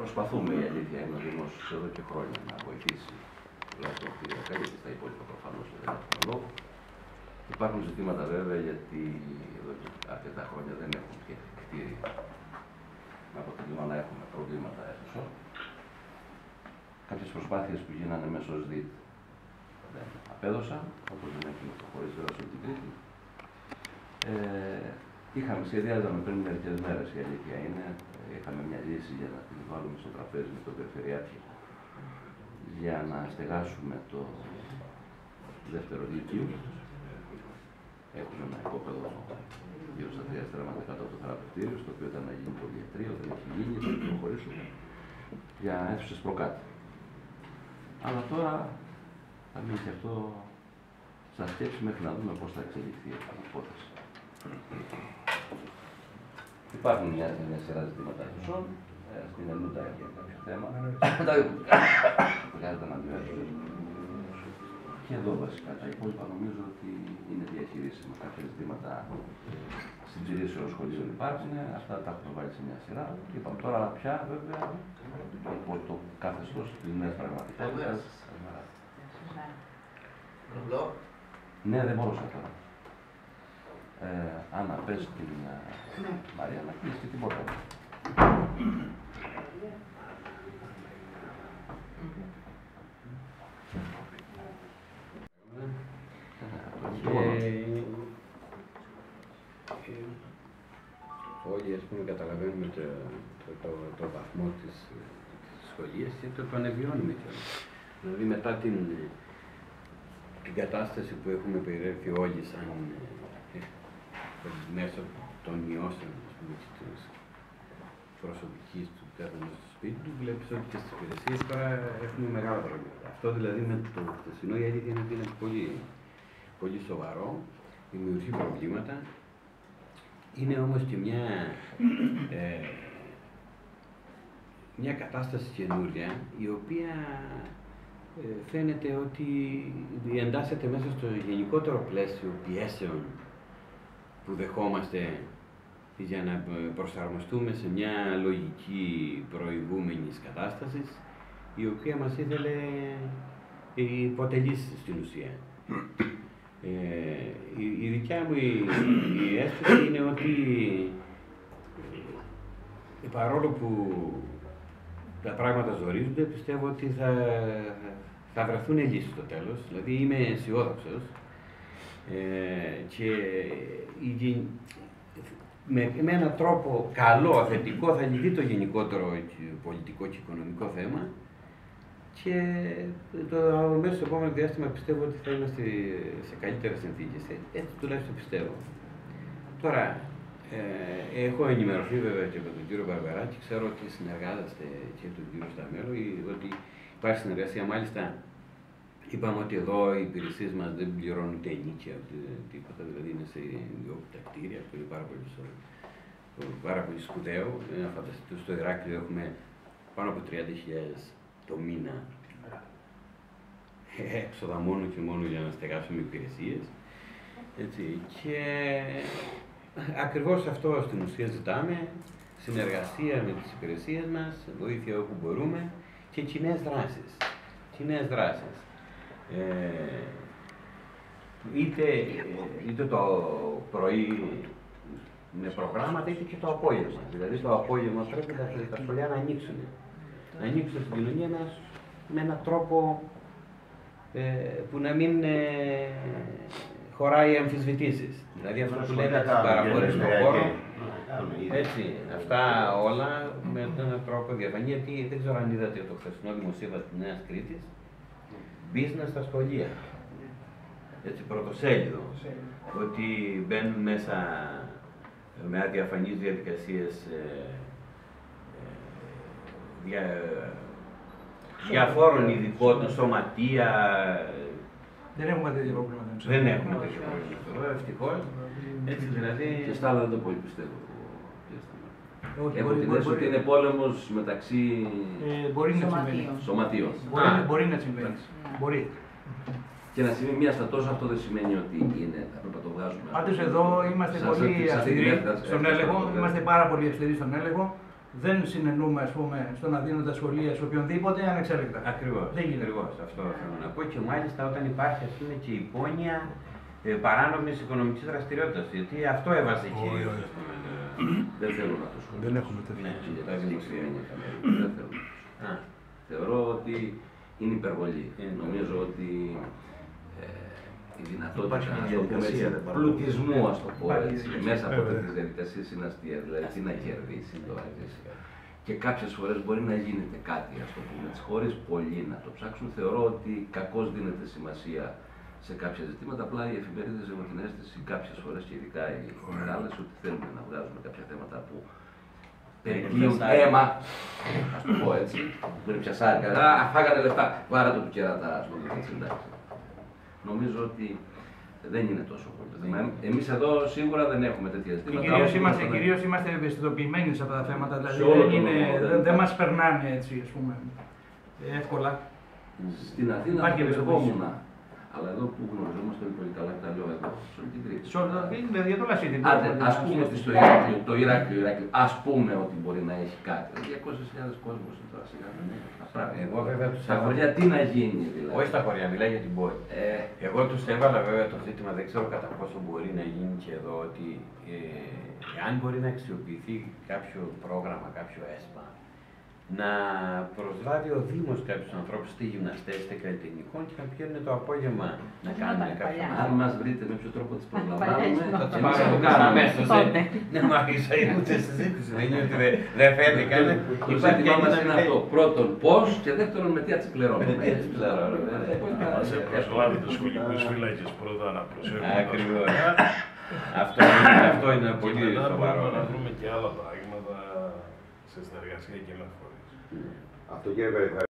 Προσπαθούμε η αλήθεια είναι ο Δήμος εδώ και χρόνια να βοηθήσει τουλάχιστον τη ΔΕΚΑ, γιατί στα υπόλοιπα προφανώς δεν έχουμε λόγο. Υπάρχουν ζητήματα βέβαια γιατί εδώ και αρκετά χρόνια δεν έχουν φτιαχτεί κτίρια. Με αποτέλεσμα να έχουμε προβλήματα αίθουσων. Κάποιες προσπάθειες που γίνανε μέσω ΣΔΙΤ δεν απέδωσαν, όπως δεν έχουμε προχωρήσει βέβαια σε την Κρήτη. Ε, είχαμε, σχεδιάζαμε πριν μερικές μέρες η αλήθεια είναι, είχαμε μια λύση για να την βάλουμε στο τραπέζι με τον Περιφερειάρχη για να στεγάσουμε το δεύτερο λύκειο. Έχουμε ένα υπόπεδο γύρω στα τρία στρέμματα κάτω από το θεραπευτήριο, στο οποίο ήταν να γίνει πολυετρείο, δεν έχει γίνει, θα προχωρήσουμε για αίθουσες προκάτω. Αλλά τώρα θα μείνει και αυτό στα σκέψη μέχρι να δούμε πώς θα εξελιχθεί η υπόθεση. Υπάρχουν μια, μια σειρά ζητήματα αίθουσων. Ε, στην Ελούτα έχει κάποιο θέμα. Χρειάζεται να αντιμετωπίσουμε. Και εδώ βασικά τα υπόλοιπα νομίζω ότι είναι διαχειρίσιμα. Κάποια ζητήματα συντηρήσεων σχολείων υπάρχουν. Αυτά τα έχουμε βάλει σε μια σειρά. Και είπαμε τώρα πια βέβαια το, το καθεστώς της νέας πραγματικότητας. Ναι, δεν μπορούσα τώρα. Ε, Άννα, πες την ε, Μαρία να κλείσει την πόρτα. όλοι ας πούμε καταλαβαίνουμε το, το, το, το βαθμό της, της σχολείας και το επανεβιώνουμε κιόλας. Δηλαδή μετά την, την κατάσταση που έχουμε περιέλθει όλοι σαν ε, μέσω των μειώσεων ας πούμε, της προσωπικής του καθενός στο σπίτι του, βλέπεις ότι και στις υπηρεσίες τώρα έχουμε μεγάλα προβλήματα. Αυτό δηλαδή με το χθεσινό η αλήθεια είναι ότι είναι πολύ, πολύ σοβαρό, δημιουργεί προβλήματα. Είναι όμως και μια, ε, μια κατάσταση καινούρια η οποία ε, φαίνεται ότι εντάσσεται μέσα στο γενικότερο πλαίσιο πιέσεων που δεχόμαστε για να προσαρμοστούμε σε μια λογική προηγούμενης κατάστασης η οποία μας ήθελε υποτελήσει στην ουσία. Ε, η, η, δικιά μου η, η αίσθηση είναι ότι ε, παρόλο που τα πράγματα ζορίζονται, πιστεύω ότι θα, θα βρεθούν λύσεις στο τέλος. Δηλαδή είμαι αισιόδοξος. Ε, και η, με, με έναν τρόπο καλό, θετικό, θα λυθεί το γενικότερο πολιτικό και οικονομικό θέμα και το μέσα στο επόμενο διάστημα πιστεύω ότι θα είμαστε σε καλύτερες συνθήκες. Έτσι τουλάχιστον πιστεύω. Τώρα, ε, έχω ενημερωθεί βέβαια και από τον κύριο Μπαρμπεράκη, ξέρω ότι συνεργάζεστε και τον κύριο Σταμέλο, ότι υπάρχει συνεργασία. Μάλιστα, είπαμε ότι εδώ οι υπηρεσίες μας δεν πληρώνουν ούτε ενίκεια, τίποτα, δηλαδή είναι σε ιδιόκτητα κτίρια, αυτό είναι πάρα πολύ, πάρα πολύ σπουδαίο. Να φανταστείτε, στο Ηράκλειο έχουμε πάνω από 30.000 το μήνα έξοδα μόνο και μόνο για να στεγάσουμε υπηρεσίες. Και ακριβώς αυτό στην ουσία ζητάμε, συνεργασία με τις υπηρεσίες μας, βοήθεια όπου μπορούμε και κοινές δράσεις. Κοινές δράσεις. Ε, είτε, είτε το πρωί με προγράμματα, είτε και το απόγευμα. Δηλαδή το απόγευμα πρέπει τα σχολεία να ανοίξουν να ανοίξουν στην κοινωνία μας με έναν τρόπο ε, που να μην ε, χωράει αμφισβητήσεις. Δηλαδή αυτό που λέτε τις παραχωρήσεις στον χώρο, έτσι, αυτά όλα με έναν τρόπο διαφανή, γιατί δεν ξέρω αν είδατε το χθεσινό δημοσίευμα της Νέας Κρήτης, business στα σχολεία. Έτσι, πρωτοσέλιδο. Ότι μπαίνουν μέσα με αδιαφανείς διαδικασίες ε, δια, διαφόρων ειδικών, σωματεία. Δεν έχουμε τέτοιο πρόβλημα. Δεν έχουμε τέτοιο πρόβλημα. Ευτυχώς. Έτσι δηλαδή. Και στα άλλα δεν το πολύ πιστεύω. Έχω την αίσθηση ότι είναι πόλεμος μεταξύ ε, μπορεί να συμβαίνει. σωματείων. Μπορεί, Α, μπορεί να συμβαίνει. Μπορεί. Και να συμβεί μία στα τόσο αυτό δεν σημαίνει ότι είναι, θα πρέπει να το βγάζουμε. Πάντως εδώ είμαστε πολύ αυστηροί στον έλεγχο. Είμαστε πάρα πολύ αυστηροί στον έλεγχο. δεν συνενούμε ας πούμε, στο να δίνουν τα σχολεία σε οποιονδήποτε ανεξέλεγκτα. Ακριβώς. Δεν γίνεται. Ακριβώς, αυτό θέλω να πω. Και μάλιστα όταν υπάρχει ας πούμε, και η πόνοια ε, παράνομης οικονομικής δραστηριότητας. Γιατί αυτό έβαζε κυρίω. Δεν θέλω να το σχολιάσω. Δεν έχουμε τέτοια. Ναι, Για τα τα δημοσίευμα. συγκεκριμένα δεν θέλω. Α, Θεωρώ ότι είναι υπερβολή. Είναι Νομίζω ότι ε, η δυνατότητα Υπάρχει μια ας το πούμε, διαδικασία, έτσι, δεν παρακολουθεί. πλουτισμού ας το πω Υπάρχει έτσι, διαδικασία. μέσα από Βέβαια. τέτοιες διαδικασίες είναι αστεία. Δηλαδή τι να κερδίσει τώρα. ξέρεις. Και κάποιες φορές μπορεί να γίνεται κάτι, ας το πούμε, έτσι, χωρίς πολλοί να το ψάξουν. Θεωρώ ότι κακώς δίνεται σημασία σε κάποια ζητήματα. Απλά οι εφημερίδες έχουν την αίσθηση κάποιες φορές και ειδικά οι μεγάλες ότι θέλουν να βγάζουν κάποια θέματα που περικλείουν πιασάρι. αίμα, ας το πω έτσι, που είναι πιασάρικα. Α, φάγανε λεφτά, βάρα το του κερατά, ας πούμε, έτσι, εντάξει. Νομίζω ότι δεν είναι τόσο πολύ το θέμα. Εμείς εδώ σίγουρα δεν έχουμε τέτοια Και ζητήματα. κυρίως όπως είμαστε, ήμασταν- κυρίως είμαστε ευαισθητοποιημένοι σε αυτά τα θέματα. Δηλαδή Σε όλο δεν, τον είναι, κόσμο, δεν, δεν- δεν μας περνάνε έτσι, ας πούμε, εύκολα. Στην Αθήνα Υπάρχει το ευαισθητοποίηση. δεχόμουν. Αλλά εδώ που γνωριζόμαστε πολύ καλά, τα λέω εδώ, σε όλη την Κρήτη. Σε όλα τα είναι για το λασίδι. Άντε, ας πούμε ότι στο Ηράκλειο, το Ηράκλειο, Ηράκλειο, ας πούμε ότι μπορεί να έχει κάτι. 200.000 κόσμος είναι τώρα σιγά μην είναι αυτά πράγματα. Εγώ βέβαια τους Στα έβαλα- χωριά τι να γίνει δηλαδή; Όχι στα χωριά, μιλάει για την πόλη. Ε, Εγώ τους έβαλα βέβαια το ζήτημα, δεν ξέρω κατά πόσο μπορεί να γίνει και εδώ, ότι ε, αν μπορεί να αξιοποιηθεί κάποιο πρόγραμμα, κάποιο ΕΣΠΑ, να προσλάβει ο Δήμος κάποιους ανθρώπους, είτε γυμναστές, είτε καλλιτεχνικών και να πηγαίνουν το απόγευμα να Αυτό κάνουν ήταν κάποιο παλιά. αν μας βρείτε με ποιο τρόπο τις Παλιά προλαμβάνουμε, ίσως. Θα το εμείς πάρω θα το το κάνω κάνουμε. αμέσως. Τότε. Δεν μου άρχισα ούτε συζήτηση, δεν είναι ότι δεν- δεν φαίνεται καν. Το Υπάρχει ζήτημά μας ένα είναι μηχανή. αυτό. Πρώτον, πώς και δεύτερον, με τι έτσι πληρώνουμε. Με τι έτσι πληρώνουμε, ναι. Να σε προσλάβει το σχολικό φύλακε πρώτα να προσέχουμε. τα Ακριβώς. σχολεία. Αυτό είναι, αυτό είναι Και πολύ μετά σοβαρό. μπορούμε να ναι. βρούμε και άλλα πράγματα σε συνεργασία και με φορείς. Αυτό κύριε Περιφέρεια.